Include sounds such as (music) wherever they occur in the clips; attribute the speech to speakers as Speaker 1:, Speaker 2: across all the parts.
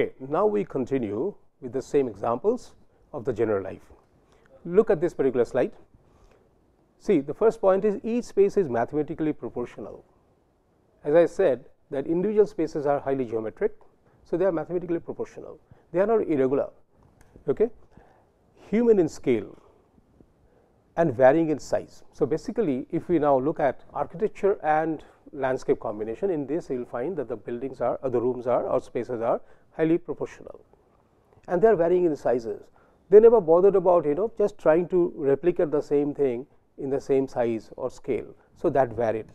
Speaker 1: Okay, now we continue with the same examples of the Generalife. Look at this particular slide. See, the first point is each space is mathematically proportional. As I said that individual spaces are highly geometric, so they are mathematically proportional. They are not irregular. Okay? Human in scale and varying in size. So, basically if we now look at architecture and landscape combination in this you will find that the buildings are or the rooms are or spaces are highly proportional and they are varying in sizes. They never bothered about you know just trying to replicate the same thing in the same size or scale. So, that varied,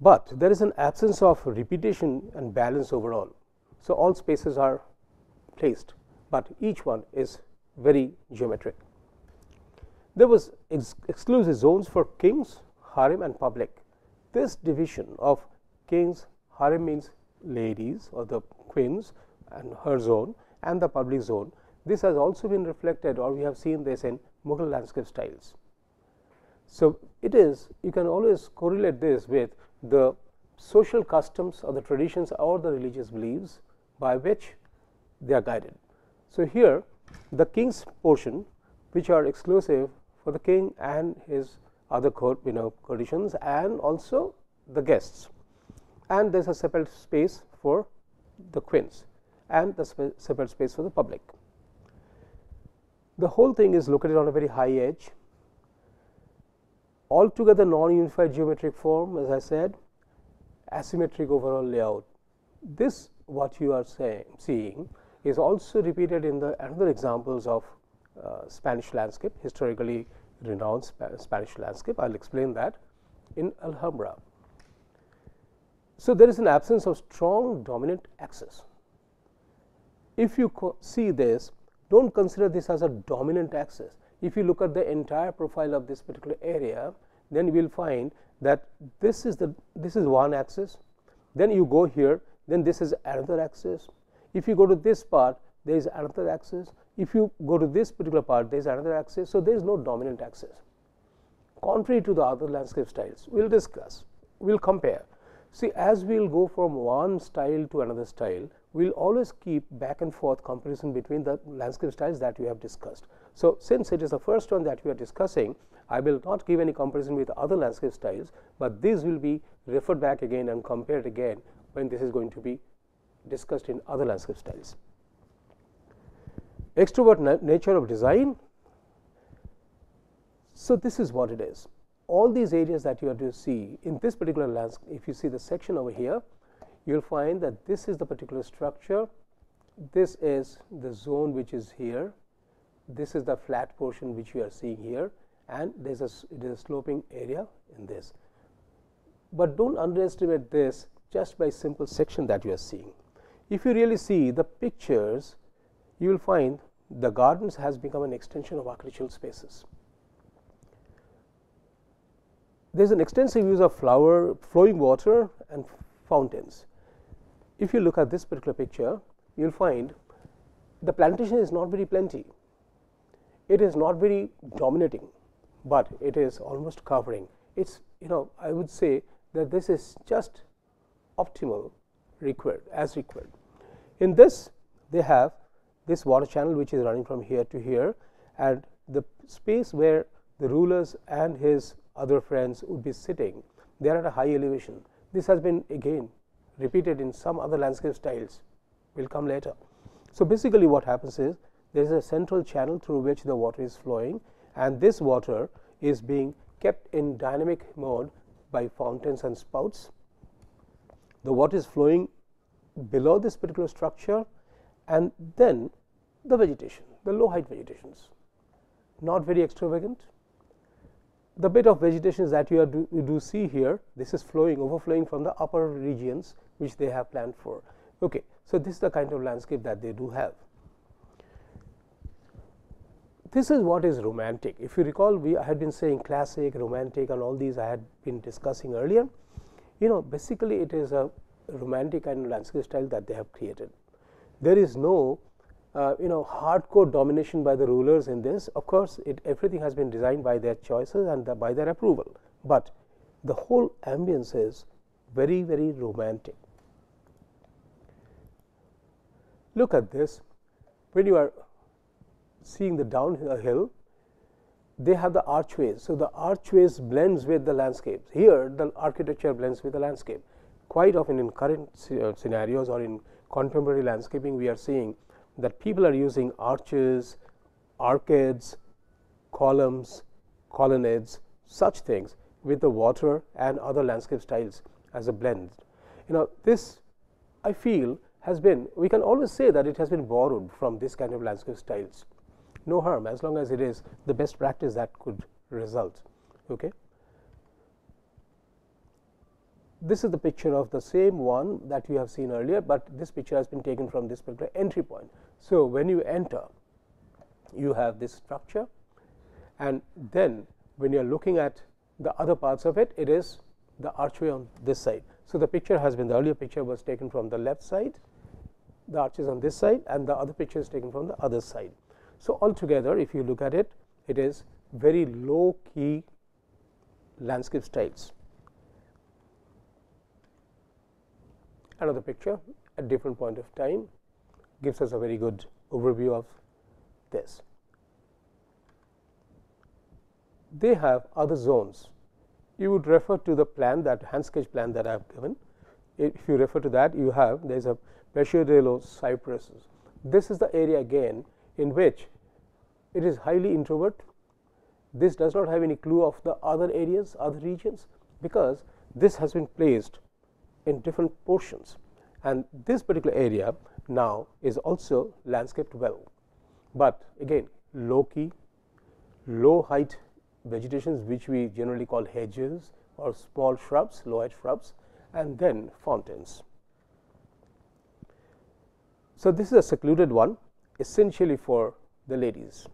Speaker 1: but there is an absence of repetition and balance overall. So, all spaces are placed, but each one is very geometric. There was ex exclusive zones for kings, harem and public. This division of kings, harem means ladies or the queens and her zone and the public zone. This has also been reflected or we have seen this in Mughal landscape styles. So, it is you can always correlate this with the social customs or the traditions or the religious beliefs by which they are guided. So, here the king's portion which are exclusive for the king and his other court you know conditions and also the guests and there is a separate space for the queens and the separate space for the public. The whole thing is located on a very high edge altogether non-unified geometric form as I said asymmetric overall layout. This what you are saying seeing is also repeated in the another examples of uh, Spanish landscape historically renowned Sp Spanish landscape. I will explain that in Alhambra. So, there is an absence of strong dominant axis. If you see this, do not consider this as a dominant axis. If you look at the entire profile of this particular area, then you will find that this is the this is one axis, then you go here, then this is another axis. If you go to this part, there is another axis. If you go to this particular part, there is another axis. So, there is no dominant axis. Contrary to the other landscape styles, we will discuss, we will compare. See, as we will go from one style to another style, we will always keep back and forth comparison between the landscape styles that we have discussed. So, since it is the first one that we are discussing, I will not give any comparison with other landscape styles, but these will be referred back again and compared again when this is going to be discussed in other landscape styles. Extrovert na nature of design. So, this is what it is. All these areas that you are to see in this particular landscape, if you see the section over here, you will find that this is the particular structure, this is the zone which is here, this is the flat portion which we are seeing here and there is a it is a sloping area in this. But do not underestimate this just by simple section that you are seeing. If you really see the pictures, you will find the gardens has become an extension of architectural spaces. There is an extensive use of flower, flowing water and fountains. If you look at this particular picture, you will find the plantation is not very plenty. It is not very dominating, but it is almost covering. It is you know I would say that this is just optimal required as required. In this they have this water channel which is running from here to here and the space where the rulers and his other friends would be sitting they are at a high elevation. This has been again repeated in some other landscape styles will come later. So, basically what happens is there is a central channel through which the water is flowing and this water is being kept in dynamic mode by fountains and spouts. The water is flowing below this particular structure and then the vegetation, the low height vegetations, not very extravagant. The bit of vegetation that you, do, you do see here, this is flowing, overflowing from the upper regions which they have planned for. Okay. So, this is the kind of landscape that they do have. This is what is romantic. If you recall, we I had been saying classic, romantic and all these I had been discussing earlier. You know basically it is a romantic kind of landscape style that they have created. There is no uh, you know hardcore domination by the rulers in this. Of course, it everything has been designed by their choices and the, by their approval, but the whole ambience is very very romantic. look at this when you are seeing the downhill they have the archways. So, the archways blends with the landscapes. Here the architecture blends with the landscape. Quite often in current uh, scenarios or in contemporary landscaping we are seeing that people are using arches, arcades, columns, colonnades such things with the water and other landscape styles as a blend. You know this I feel has been we can always say that it has been borrowed from this kind of landscape styles no harm as long as it is the best practice that could result. Okay. This is the picture of the same one that you have seen earlier, but this picture has been taken from this particular entry point. So, when you enter you have this structure and then when you are looking at the other parts of it, it is the archway on this side. So, the picture has been the earlier picture was taken from the left side, the arches on this side and the other picture is taken from the other side. So, altogether if you look at it, it is very low key landscape styles. Another picture at different point of time gives us a very good overview of this. They have other zones. You would refer to the plan that hand sketch plan that I have given. If you refer to that, you have there is a Pescherello cypresses. This is the area again in which it is highly introvert. This does not have any clue of the other areas, other regions, because this has been placed in different portions and this particular area now is also landscaped well, but again low key, low height vegetations which we generally call hedges or small shrubs, low height shrubs and then fountains. So, this is a secluded one essentially for the ladies.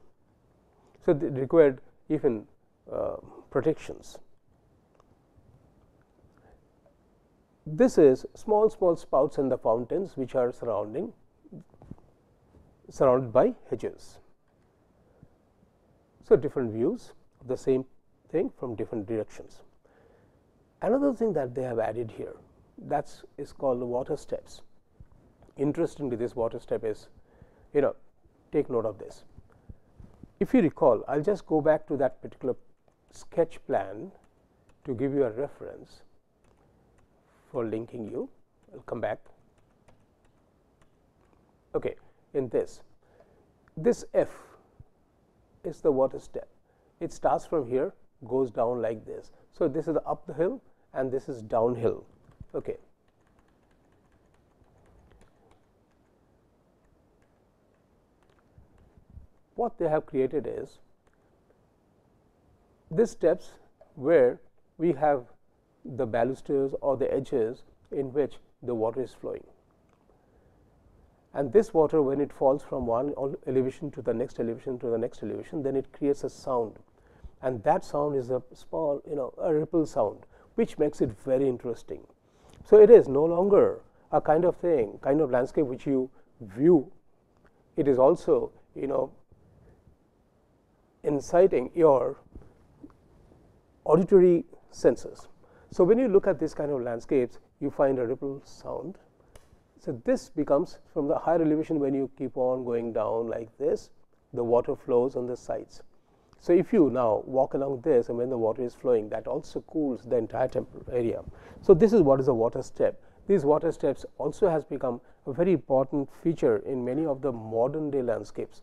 Speaker 1: So, they required even uh, protections. This is small small spouts and the fountains which are surrounding surrounded by hedges. So, different views of the same thing from different directions. Another thing that they have added here that is called the water steps. Interestingly, this water step is you know take note of this. If you recall, I will just go back to that particular sketch plan to give you a reference for linking you. I will come back. Okay, in this, this F is the water step. It starts from here, goes down like this. So, this is up the hill and this is downhill. Okay. what they have created is these steps where we have the balusters or the edges in which the water is flowing. And this water when it falls from one elevation to the next elevation to the next elevation, then it creates a sound and that sound is a small you know a ripple sound which makes it very interesting. So, it is no longer a kind of thing kind of landscape which you view, it is also you know inciting your auditory senses. So, when you look at this kind of landscapes, you find a ripple sound. So, this becomes from the higher elevation when you keep on going down like this, the water flows on the sides. So, if you now walk along this and when the water is flowing that also cools the entire temple area. So, this is what is a water step. These water steps also has become a very important feature in many of the modern day landscapes.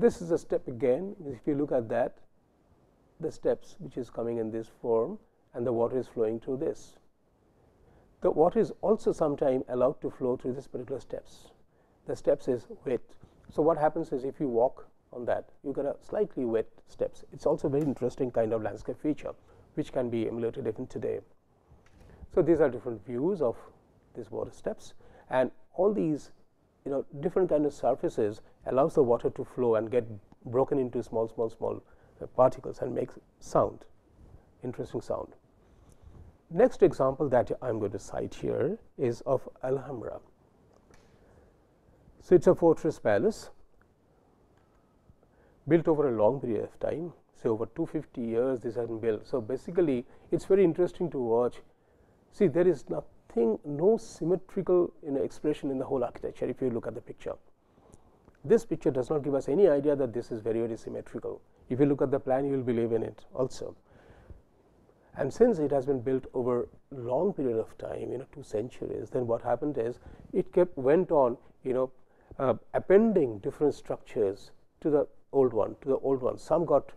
Speaker 1: This is a step again if you look at that the steps which is coming in this form and the water is flowing through this. The water is also sometime allowed to flow through this particular steps. The steps is wet. So, what happens is if you walk on that you get a slightly wet steps. It is also very interesting kind of landscape feature which can be emulated even today. So, these are different views of these water steps and all these you know different kind of surfaces allows the water to flow and get broken into small small small uh, particles and makes sound interesting sound. Next example that I am going to cite here is of Alhambra. So, it is a fortress palace built over a long period of time say over 250 years this has been built. So, basically it is very interesting to watch. See there is nothing no symmetrical you know, expression in the whole architecture if you look at the picture. This picture does not give us any idea that this is very very symmetrical. If you look at the plan you will believe in it also. And since it has been built over long period of time you know two centuries then what happened is it kept went on you know uh, appending different structures to the old one to the old one some got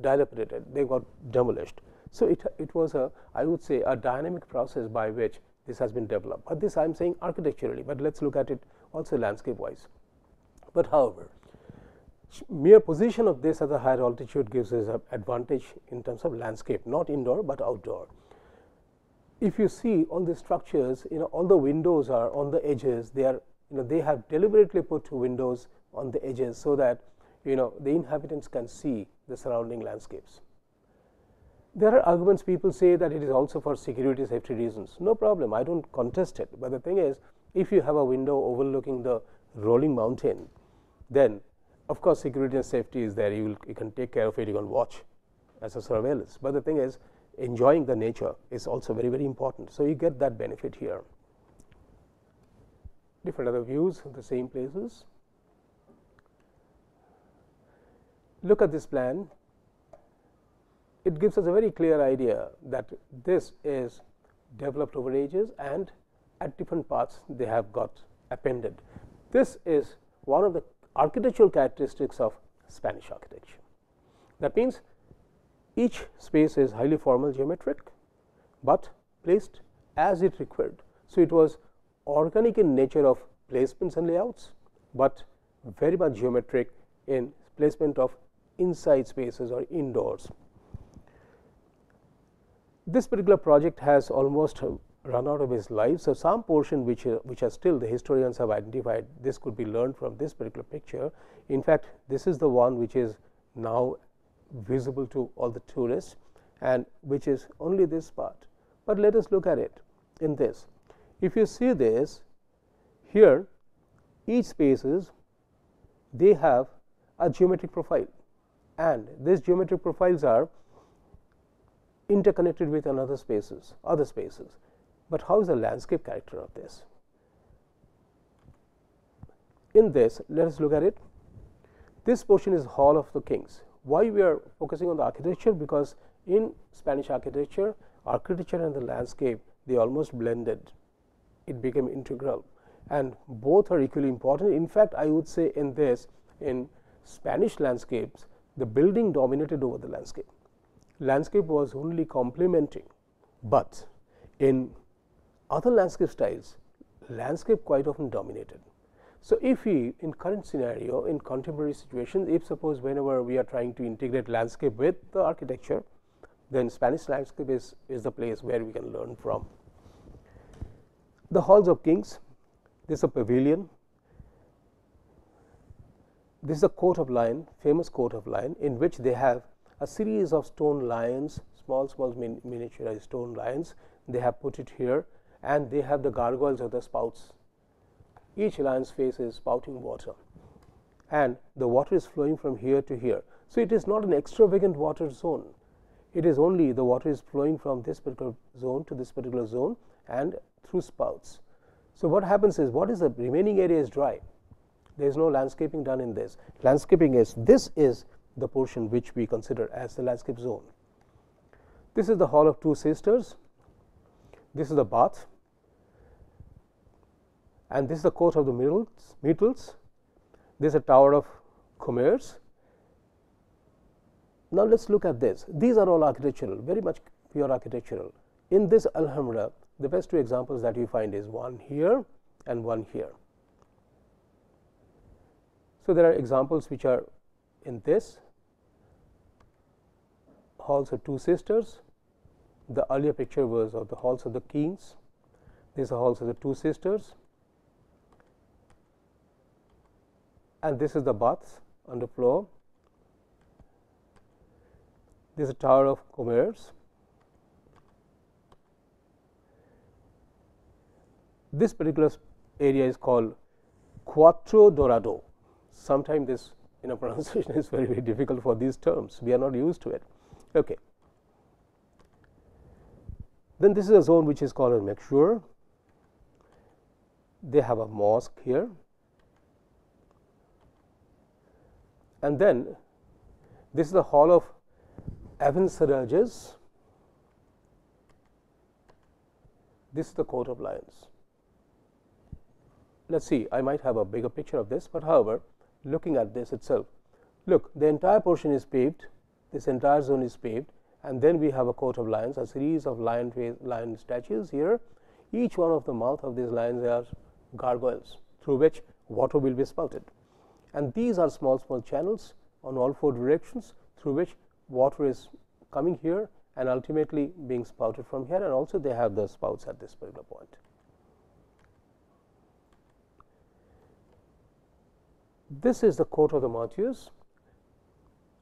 Speaker 1: dilapidated they got demolished. So, it, it was a I would say a dynamic process by which this has been developed, but this I am saying architecturally, but let us look at it also landscape wise. But however, mere position of this at a higher altitude gives us an advantage in terms of landscape not indoor, but outdoor. If you see all the structures you know all the windows are on the edges they are you know they have deliberately put windows on the edges, so that you know the inhabitants can see the surrounding landscapes. There are arguments people say that it is also for security safety reasons. No problem. I do not contest it, but the thing is if you have a window overlooking the rolling mountain then of course, security and safety is there. You will you can take care of it. You can watch as a surveillance, but the thing is enjoying the nature is also very very important. So, you get that benefit here. Different other views of the same places. Look at this plan it gives us a very clear idea that this is developed over ages and at different parts they have got appended. This is one of the architectural characteristics of Spanish architecture. That means, each space is highly formal geometric, but placed as it required. So, it was organic in nature of placements and layouts, but very much geometric in placement of inside spaces or indoors. This particular project has almost run out of its life. So, some portion which uh, which are still the historians have identified this could be learned from this particular picture. In fact, this is the one which is now visible to all the tourists and which is only this part. But let us look at it in this. If you see this here each spaces they have a geometric profile and these geometric profiles are interconnected with another spaces other spaces but how is the landscape character of this? In this, let us look at it. This portion is Hall of the Kings. Why we are focusing on the architecture? Because in Spanish architecture, architecture and the landscape they almost blended. It became integral and both are equally important. In fact, I would say in this in Spanish landscapes, the building dominated over the landscape. Landscape was only complementing, but in other landscape styles, landscape quite often dominated. So, if we in current scenario in contemporary situations, if suppose whenever we are trying to integrate landscape with the architecture, then Spanish landscape is, is the place where we can learn from. The halls of kings, this is a pavilion, this is a court of lion, famous court of lion in which they have a series of stone lions, small small min miniaturized stone lions, they have put it here and they have the gargoyles or the spouts. Each lion's face is spouting water and the water is flowing from here to here. So, it is not an extravagant water zone, it is only the water is flowing from this particular zone to this particular zone and through spouts. So, what happens is what is the remaining area is dry, there is no landscaping done in this. Landscaping is this is the portion which we consider as the landscape zone. This is the Hall of Two Sisters, this is the bath and this is the court of the Myrtles, this is a tower of Comares. Now, let us look at this. These are all architectural, very much pure architectural. In this Alhambra, the best two examples that you find is one here and one here. So, there are examples which are in this halls of two sisters. The earlier picture was of the halls of the kings. These are halls of the two sisters. and this is the baths on the floor. This is a tower of Comares. This particular area is called Cuarto Dorado. Sometimes this you know (laughs) pronunciation is very very difficult for these terms we are not used to it. Okay. Then this is a zone which is called a Mexuar. They have a mosque here and then this is the hall of Abencerrajes. This is the court of lions. Let us see, I might have a bigger picture of this, but however, looking at this itself, look, the entire portion is paved, this entire zone is paved, and then we have a court of lions, a series of lion, lion statues here. Each one of the mouth of these lions are gargoyles through which water will be spouted. And these are small, small channels on all four directions through which water is coming here and ultimately being spouted from here and also they have the spouts at this particular point. This is the court of the Myrtles.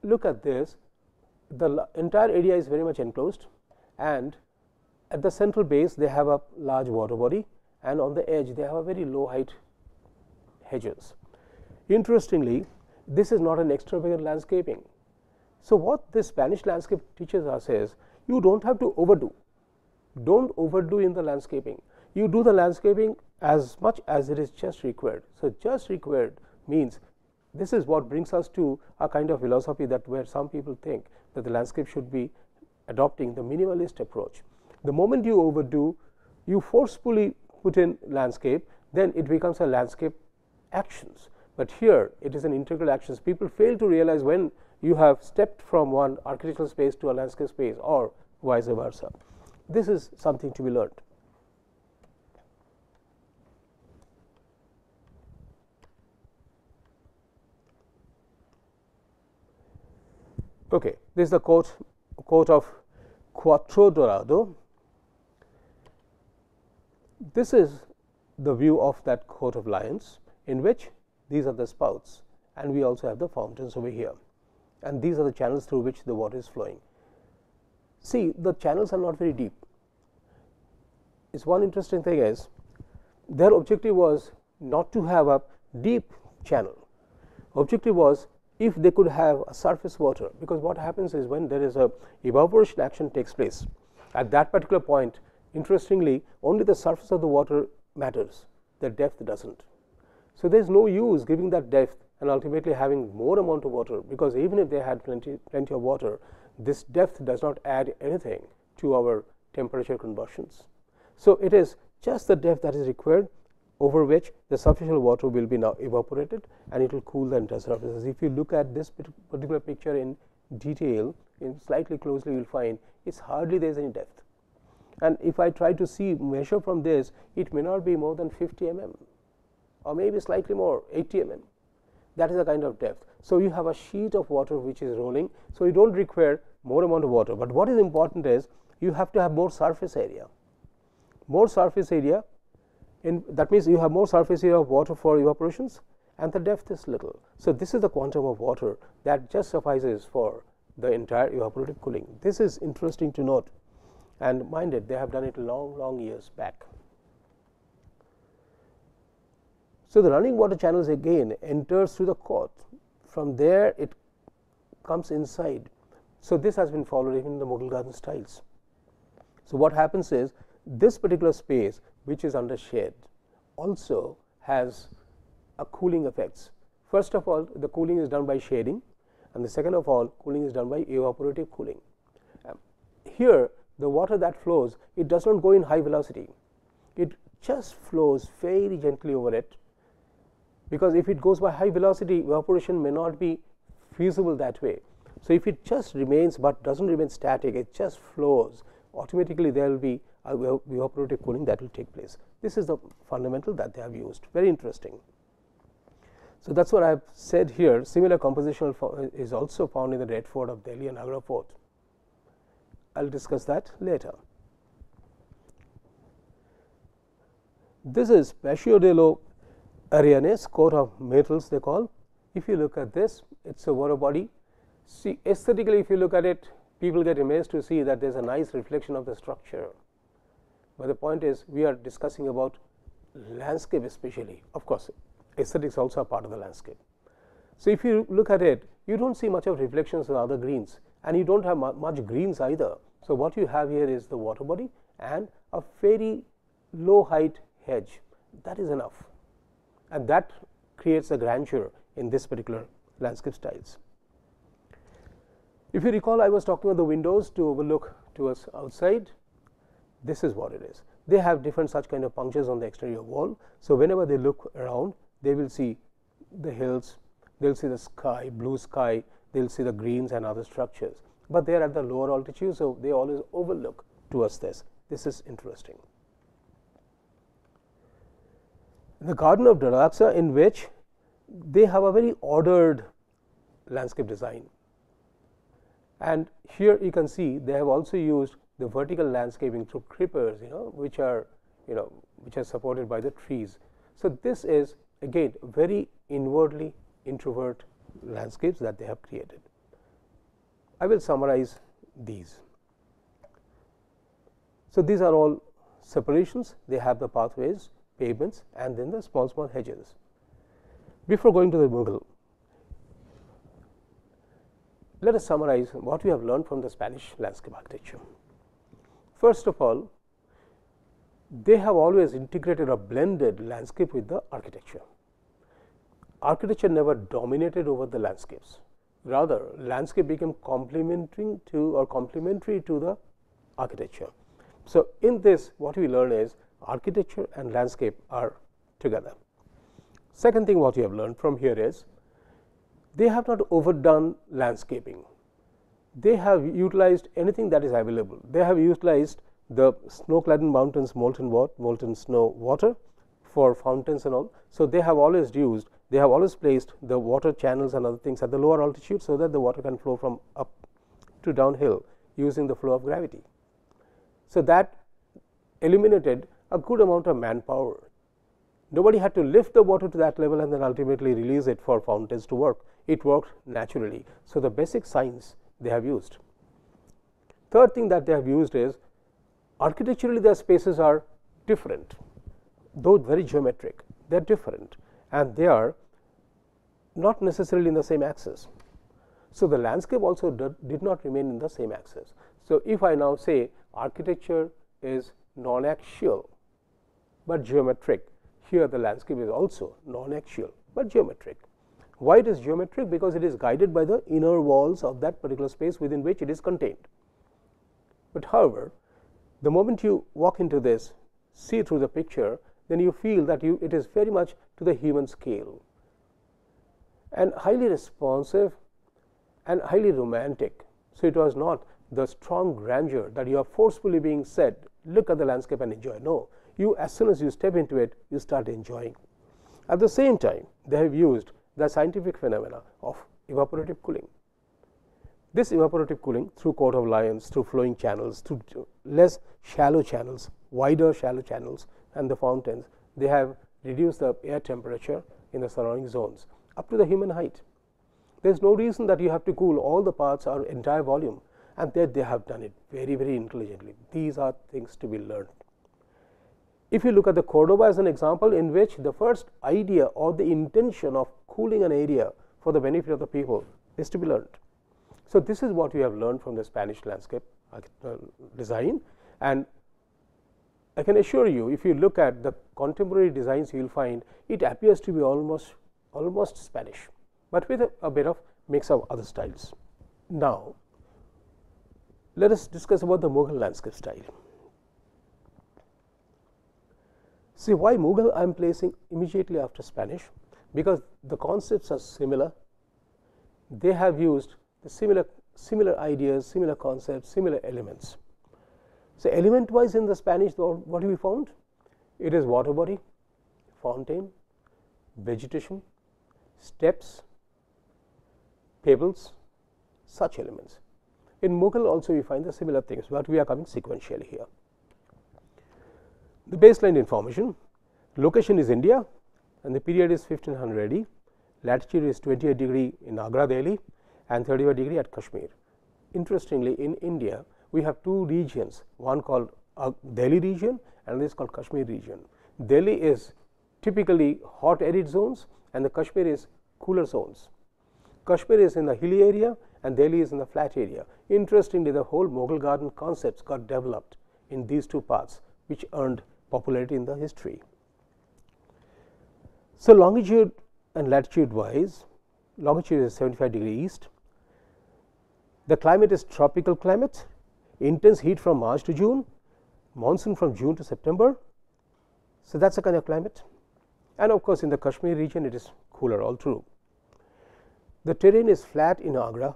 Speaker 1: Look at this, the entire area is very much enclosed and at the central base they have a large water body and on the edge they have a very low height hedges. Interestingly, this is not an extravagant landscaping. So, what this Spanish landscape teaches us is you do not have to overdo, do not overdo in the landscaping. You do the landscaping as much as it is just required. So, just required means this is what brings us to a kind of philosophy that where some people think that the landscape should be adopting the minimalist approach. The moment you overdo, you forcefully put in landscape, then it becomes a landscape actions. But here it is an integral actions. People fail to realize when you have stepped from one architectural space to a landscape space or vice versa. This is something to be learned. Okay, this is the quote, quote of Cuarto Dorado. This is the view of that court of lions in which these are the spouts and we also have the fountains over here and these are the channels through which the water is flowing. See the channels are not very deep. It's one interesting thing is their objective was not to have a deep channel. Objective was if they could have a surface water because what happens is when there is a evaporation action takes place at that particular point interestingly only the surface of the water matters the depth does not. So, there is no use giving that depth and ultimately having more amount of water because even if they had plenty, plenty of water, this depth does not add anything to our temperature conversions. So, it is just the depth that is required over which the superficial water will be now evaporated and it will cool the entire surfaces. If you look at this particular picture in detail in slightly closely you will find it is hardly there is any depth. And if I try to see measure from this it may not be more than 50 mm or maybe slightly more 80 mm that is the kind of depth. So, you have a sheet of water which is rolling. So, you do not require more amount of water, but what is important is you have to have more surface area. More surface area in that means you have more surface area of water for evaporations and the depth is little. So, this is the quantum of water that just suffices for the entire evaporative cooling. This is interesting to note and mind it they have done it long long years back. So, the running water channels again enters through the court from there it comes inside. So, this has been followed even in the Mughal garden styles. So, what happens is this particular space which is under shade also has a cooling effects. First of all the cooling is done by shading and the second of all cooling is done by evaporative cooling. Um, here the water that flows it does not go in high velocity, it just flows very gently over it because if it goes by high velocity evaporation may not be feasible that way. So, if it just remains, but does not remain static it just flows automatically there will be evaporative cooling that will take place. This is the fundamental that they have used very interesting. So, that is what I have said here similar composition is also found in the Red Fort of Delhi and Agra Fort. I will discuss that later. This is Paseo de lo Arenes coat of metals they call. If you look at this, it is a water body. See aesthetically, if you look at it, people get amazed to see that there is a nice reflection of the structure. But the point is, we are discussing about landscape especially. Of course, aesthetics also are part of the landscape. So, if you look at it, you do not see much of reflections of other greens and you do not have mu much greens either. So, what you have here is the water body and a very low height hedge that is enough and that creates a grandeur in this particular landscape styles. If you recall I was talking about the windows to overlook towards outside this is what it is. They have different such kind of punctures on the exterior wall. So, whenever they look around they will see the hills, they will see the sky, blue sky, they will see the greens and other structures, but they are at the lower altitude. So, they always overlook towards this. This is interesting. The Garden of Daraxa in which they have a very ordered landscape design and here you can see they have also used the vertical landscaping through creepers you know which are you know which are supported by the trees. So, this is again very inwardly introvert landscapes that they have created. I will summarize these. So, these are all separations they have the pathways pavements and then the small small hedges. Before going to the Mughal, let us summarize what we have learned from the Spanish landscape architecture. First of all, they have always integrated a blended landscape with the architecture. Architecture never dominated over the landscapes, rather landscape became complementing to or complementary to the architecture. So, in this what we learn is architecture and landscape are together. Second thing what you have learned from here is they have not overdone landscaping. They have utilized anything that is available. They have utilized the snow clad mountains molten water, molten snow water for fountains and all. So, they have always used they have always placed the water channels and other things at the lower altitude. So, that the water can flow from up to downhill using the flow of gravity. So, that eliminated a good amount of manpower. Nobody had to lift the water to that level and then ultimately release it for fountains to work it worked naturally. So, the basic science they have used. Third thing that they have used is architecturally their spaces are different, though very geometric, they are different and they are not necessarily in the same axis. So, the landscape also did not remain in the same axis. So, if I now say architecture is non-axial, but geometric, here the landscape is also non-axial, but geometric. Why it is geometric? Because it is guided by the inner walls of that particular space within which it is contained. But however, the moment you walk into this, see through the picture, then you feel that you it is very much to the human scale and highly responsive and highly romantic. So, it was not the strong grandeur that you are forcefully being said, look at the landscape and enjoy. No, you as soon as you step into it, you start enjoying. At the same time, they have used the scientific phenomena of evaporative cooling. This evaporative cooling through court of lions, through flowing channels, through less shallow channels, wider shallow channels and the fountains, they have reduced the air temperature in the surrounding zones up to the human height. There is no reason that you have to cool all the parts or entire volume and that they have done it very, very intelligently. These are things to be learned. If you look at the Cordoba as an example in which the first idea or the intention of cooling an area for the benefit of the people is to be learned. So, this is what we have learned from the Spanish landscape uh, design and I can assure you if you look at the contemporary designs you will find it appears to be almost almost Spanish, but with a, a bit of mix of other styles. Now, let us discuss about the Mughal landscape style. See why Mughal I am placing immediately after Spanish because the concepts are similar. They have used the similar similar ideas, similar concepts, similar elements. So, element wise in the Spanish what we found? It is water body, fountain, vegetation, steps, pebbles, such elements. In Mughal also we find the similar things, but we are coming sequentially here. The baseline information location is India and the period is 1500 AD, latitude is 28 degree in Agra Delhi and 35 degree at Kashmir. Interestingly, in India we have two regions, one called uh, Delhi region and this is called Kashmir region. Delhi is typically hot arid zones and the Kashmir is cooler zones Kashmir is in the hilly area and Delhi is in the flat area. Interestingly, the whole Mughal garden concepts got developed in these two parts, which earned popularity in the history. So, longitude and latitude wise, longitude is 75 degree east. The climate is tropical climate, intense heat from March to June, monsoon from June to September. So, that is a kind of climate and of course, in the Kashmir region it is cooler all through. The terrain is flat in Agra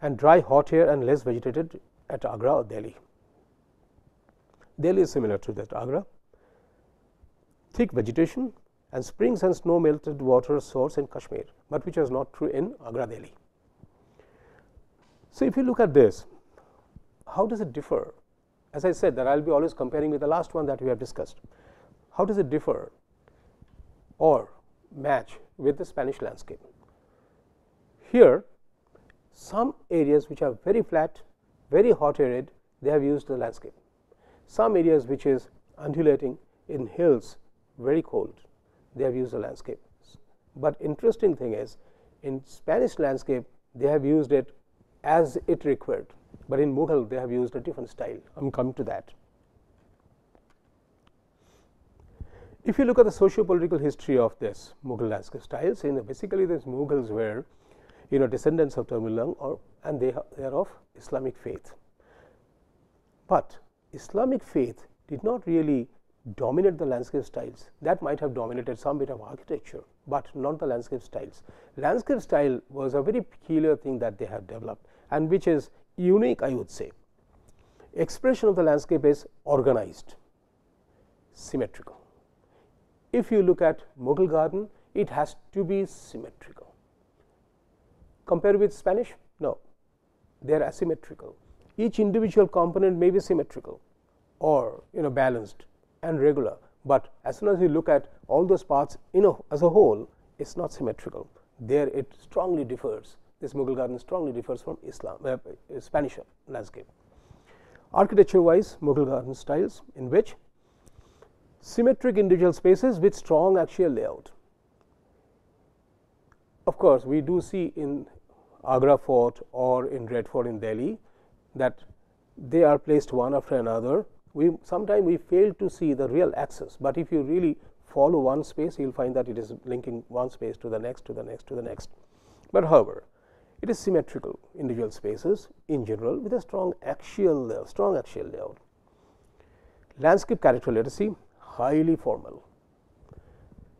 Speaker 1: and dry hot air and less vegetated at Agra or Delhi. Delhi is similar to that Agra, thick vegetation and springs and snow melted water source in Kashmir, but which was not true in Agra Delhi. So, if you look at this, how does it differ? As I said that I will be always comparing with the last one that we have discussed. How does it differ or match with the Spanish landscape? Here some areas which are very flat, very hot arid, they have used the landscape. Some areas which is undulating in hills, very cold, they have used the landscape. But interesting thing is, in Spanish landscape, they have used it as it required, but in Mughal, they have used a different style. I am coming to that. If you look at the socio-political history of this Mughal landscape styles, in basically these Mughals were you know descendants of Tamil or and they, they are of Islamic faith. But Islamic faith did not really dominate the landscape styles that might have dominated some bit of architecture, but not the landscape styles. Landscape style was a very peculiar thing that they have developed and which is unique I would say. Expression of the landscape is organized, symmetrical. If you look at Mughal garden, it has to be symmetrical. Compared with Spanish? No, they are asymmetrical. Each individual component may be symmetrical or you know balanced and regular, but as soon as you look at all those parts you know as a whole, it is not symmetrical. There it strongly differs. This Mughal garden strongly differs from Islam, uh, Spanish landscape. Architecture wise, Mughal garden styles in which symmetric individual spaces with strong axial layout. Of course, we do see in Agra fort or in Red fort in Delhi that they are placed one after another. We sometimes we fail to see the real axis, but if you really follow one space, you will find that it is linking one space to the next, to the next, to the next. But however, it is symmetrical individual spaces in general with a strong axial strong axial layout. Landscape character, see highly formal.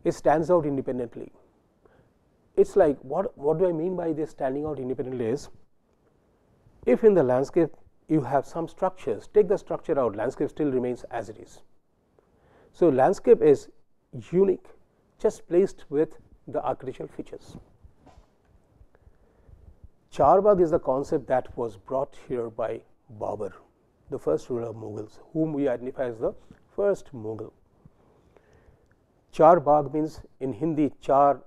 Speaker 1: It stands out independently. It is like what, what do I mean by this standing out independently is if in the landscape you have some structures, take the structure out, landscape still remains as it is. So, landscape is unique, just placed with the architectural features. Charbagh is the concept that was brought here by Babur, the first ruler of Mughals, whom we identify as the first Mughal. Charbagh means in Hindi, char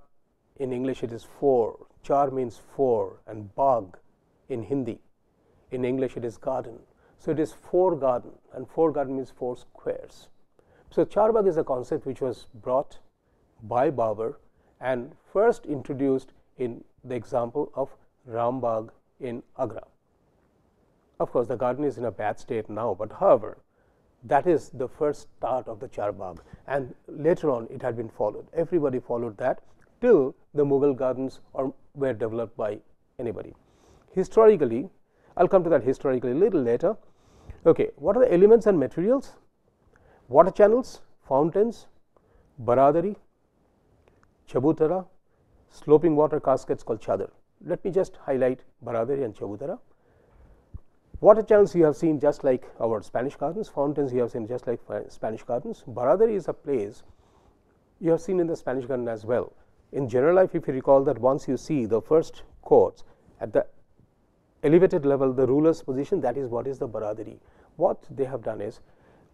Speaker 1: in English it is four, char means four and Bagh in Hindi, in English it is garden. So, it is four garden and four garden means four squares. So, Char Bagh is a concept which was brought by Babur and first introduced in the example of Rambagh in Agra. Of course, the garden is in a bad state now, but however, that is the first start of the Charbagh and later on it had been followed. Everybody followed that till the Mughal gardens were developed by anybody. Historically, I will come to that historically a little later. Okay, what are the elements and materials? Water channels, fountains, baradari, chabutara, sloping water caskets called chadar. Let me just highlight baradari and chabutara. Water channels you have seen just like our Spanish gardens, fountains you have seen just like Spanish gardens. Baradari is a place you have seen in the Spanish garden as well. In Generalife, if you recall that once you see the first courts at the elevated level, the ruler's position, that is what is the Baradari. What they have done is,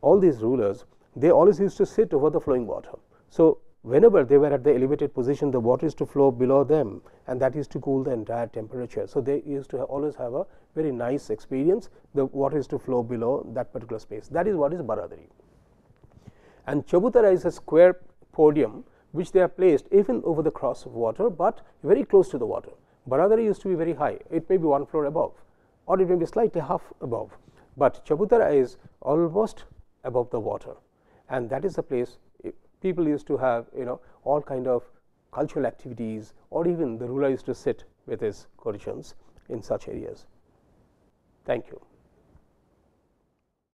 Speaker 1: all these rulers, they always used to sit over the flowing water. So, whenever they were at the elevated position the water is to flow below them and that is to cool the entire temperature. So, they used to always have a very nice experience the water is to flow below that particular space that is what is Baradari. And Chabutara is a square podium which they are placed even over the cross of water, but very close to the water. Baradari used to be very high, it may be one floor above or it may be slightly half above, but Chabutara is almost above the water and that is the place eh, people used to have you know all kind of cultural activities or even the ruler used to sit with his Kurishans in such areas. Thank you.